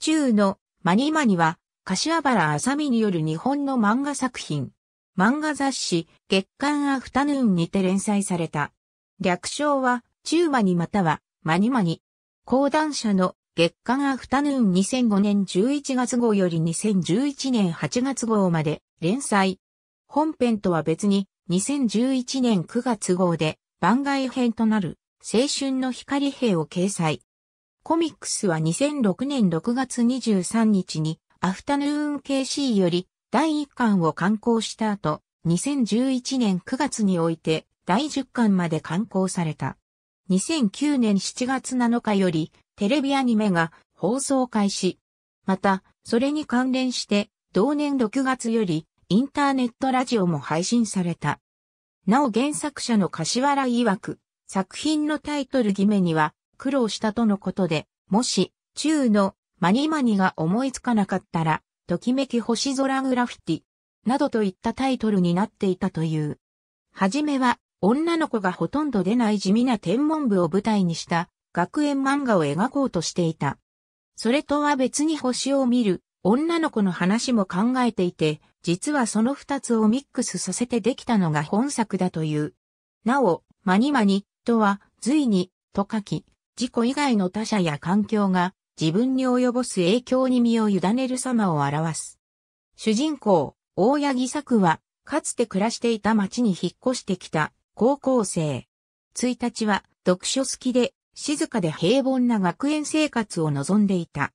中のマニマニは、柏原あさみによる日本の漫画作品。漫画雑誌、月刊アフタヌーンにて連載された。略称は、中マニまたは、マニマニ。講談社の月刊アフタヌーン2005年11月号より2011年8月号まで連載。本編とは別に2011年9月号で番外編となる青春の光兵を掲載。コミックスは2006年6月23日にアフタヌーン KC より第1巻を刊行した後、2011年9月において第10巻まで刊行された。2009年7月7日よりテレビアニメが放送開始。また、それに関連して同年6月よりインターネットラジオも配信された。なお原作者の柏原曰く、作品のタイトル決めには苦労したとのことで、もし、中のマニマニが思いつかなかったら、ときめき星空グラフィティ、などといったタイトルになっていたという。はじめは、女の子がほとんど出ない地味な天文部を舞台にした学園漫画を描こうとしていた。それとは別に星を見る女の子の話も考えていて、実はその二つをミックスさせてできたのが本作だという。なお、マニマニとは、随に、と書き、自己以外の他者や環境が自分に及ぼす影響に身を委ねる様を表す。主人公、大八木作は、かつて暮らしていた町に引っ越してきた高校生。1日は読書好きで静かで平凡な学園生活を望んでいた。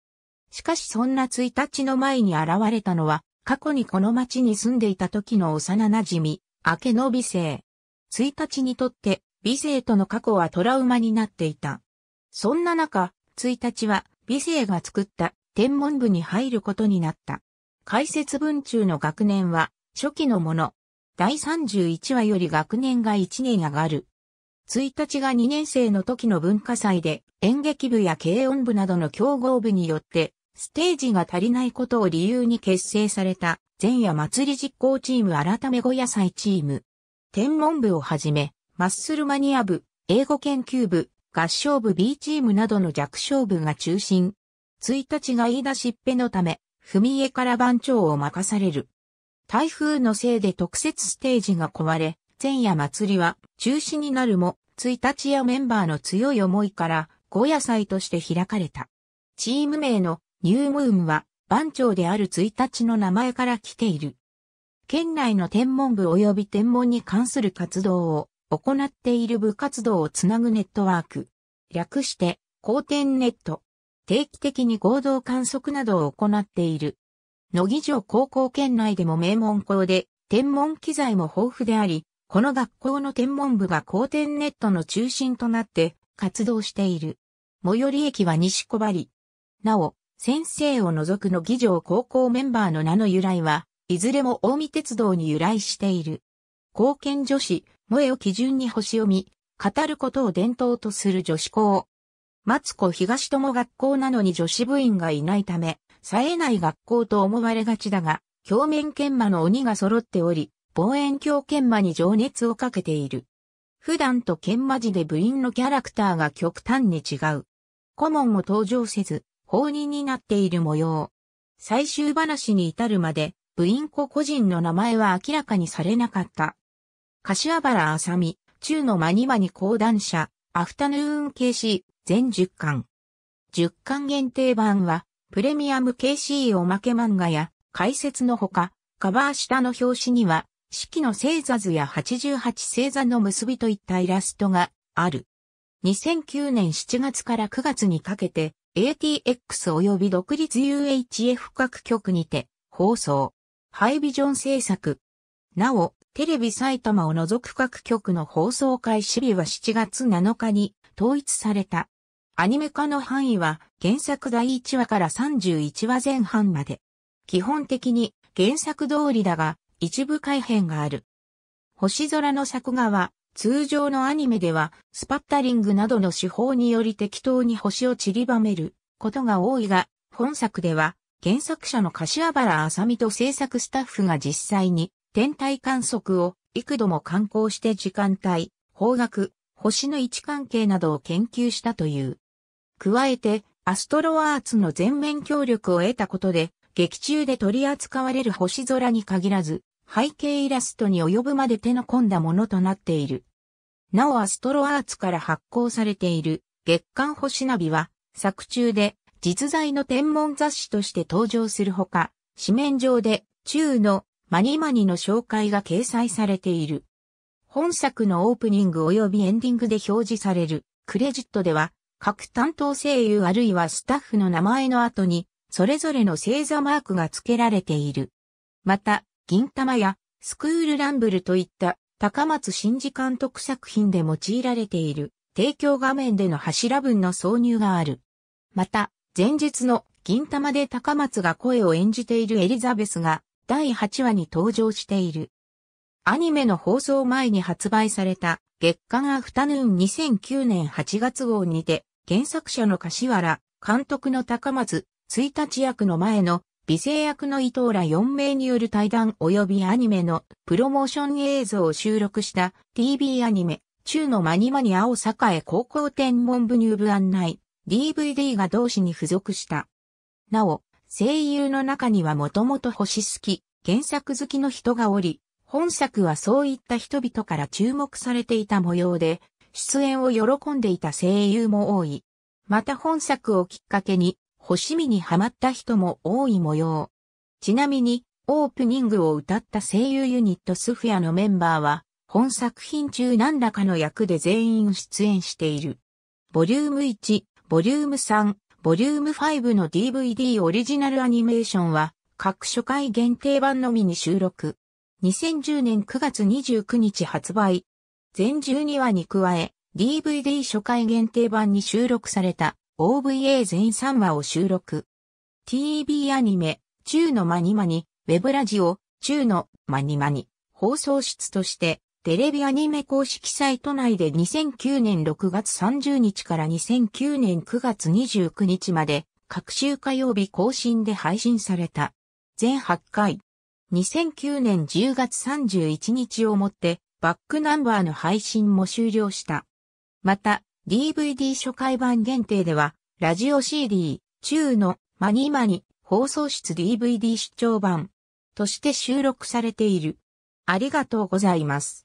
しかしそんな1日の前に現れたのは、過去にこの町に住んでいた時の幼馴染、明けの美生。1日にとって美生との過去はトラウマになっていた。そんな中、1日は美生が作った天文部に入ることになった。解説文中の学年は初期のもの。第31話より学年が1年上がる。1日が2年生の時の文化祭で演劇部や軽音部などの競合部によってステージが足りないことを理由に結成された前夜祭り実行チーム改め後野菜チーム。天文部をはじめ、マッスルマニア部、英語研究部、合唱部 B チームなどの弱小部が中心。1日が言い出しっぺのため、踏江から番長を任される。台風のせいで特設ステージが壊れ、前夜祭りは中止になるも、1日やメンバーの強い思いから、五夜祭として開かれた。チーム名のニュームーンは、番長である1日の名前から来ている。県内の天文部及び天文に関する活動を行っている部活動をつなぐネットワーク。略して、光天ネット。定期的に合同観測などを行っている。野木城高校県内でも名門校で、天文機材も豊富であり、この学校の天文部が光天ネットの中心となって活動している。最寄り駅は西小針。なお、先生を除くの議場高校メンバーの名の由来は、いずれも大見鉄道に由来している。貢献女子、萌えを基準に星を見、語ることを伝統とする女子校。松子東友学校なのに女子部員がいないため、冴えない学校と思われがちだが、表面研磨の鬼が揃っており、望遠鏡研磨に情熱をかけている。普段と研磨時で部員のキャラクターが極端に違う。顧問も登場せず、放任になっている模様。最終話に至るまで、部員子個人の名前は明らかにされなかった。柏原あさみ、中のマニマニ講談社、アフタヌーン KC、全10巻。10巻限定版は、プレミアム KC おまけ漫画や解説のほか、カバー下の表紙には、四季の星座図や88星座の結びといったイラストがある。2009年7月から9月にかけて、ATX 及び独立 UHF 各局にて放送。ハイビジョン制作。なお、テレビ埼玉を除く各局の放送開始日は7月7日に統一された。アニメ化の範囲は原作第1話から31話前半まで。基本的に原作通りだが一部改変がある。星空の作画は通常のアニメではスパッタリングなどの手法により適当に星を散りばめることが多いが、本作では原作者の柏原あさみと制作スタッフが実際に天体観測を幾度も観光して時間帯、方角、星の位置関係などを研究したという。加えて、アストロアーツの全面協力を得たことで、劇中で取り扱われる星空に限らず、背景イラストに及ぶまで手の込んだものとなっている。なおアストロアーツから発行されている月刊星ナビは、作中で実在の天文雑誌として登場するほか、紙面上で中のマニマニの紹介が掲載されている。本作のオープニング及びエンディングで表示されるクレジットでは、各担当声優あるいはスタッフの名前の後に、それぞれの星座マークが付けられている。また、銀玉やスクールランブルといった高松新次監督作品で用いられている提供画面での柱文の挿入がある。また、前日の銀玉で高松が声を演じているエリザベスが第8話に登場している。アニメの放送前に発売された月刊アフタヌーン2009年8月号にて原作者の柏原、監督の高松、1日役の前の美声役の伊藤ら4名による対談及びアニメのプロモーション映像を収録した TV アニメ、中のマニマニ青栄高校天文部入部案内、DVD が同誌に付属した。なお、声優の中にはもともと星好き、原作好きの人がおり、本作はそういった人々から注目されていた模様で、出演を喜んでいた声優も多い。また本作をきっかけに星見にハマった人も多い模様。ちなみに、オープニングを歌った声優ユニットスフィアのメンバーは、本作品中何らかの役で全員出演している。ボリューム1、ボリューム3、ボリューム5の DVD オリジナルアニメーションは、各初回限定版のみに収録。2010年9月29日発売。全12話に加え、DVD 初回限定版に収録された OVA 全3話を収録。TV アニメ、中のマニマニ、ウェブラジオ、中のマニマニ、放送室として、テレビアニメ公式サイト内で2009年6月30日から2009年9月29日まで、各週火曜日更新で配信された。全8回。2009年10月31日をもって、バックナンバーの配信も終了した。また、DVD 初回版限定では、ラジオ CD、中のマニマニ放送室 DVD 出張版として収録されている。ありがとうございます。